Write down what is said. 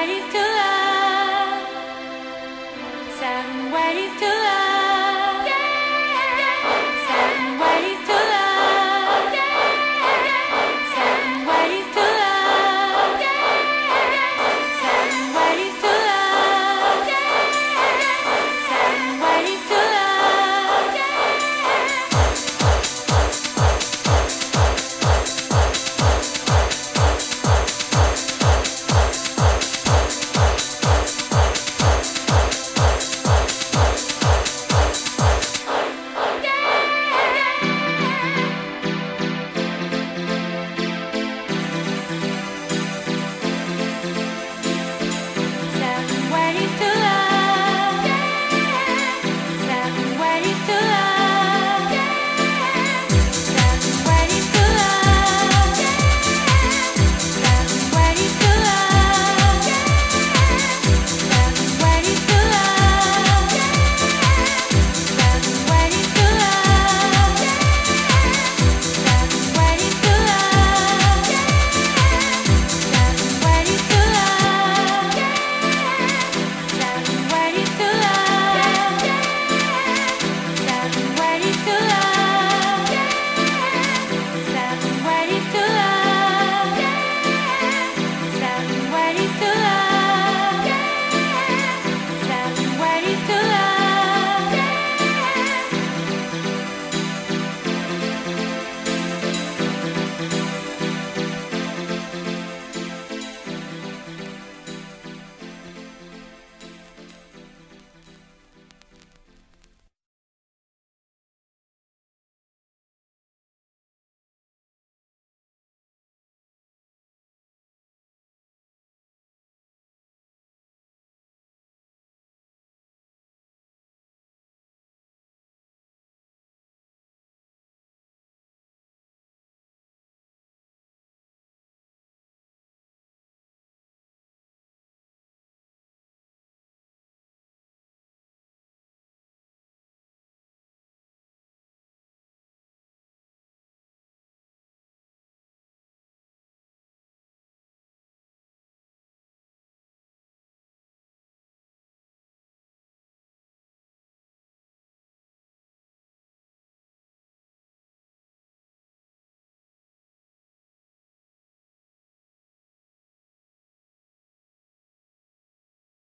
praise to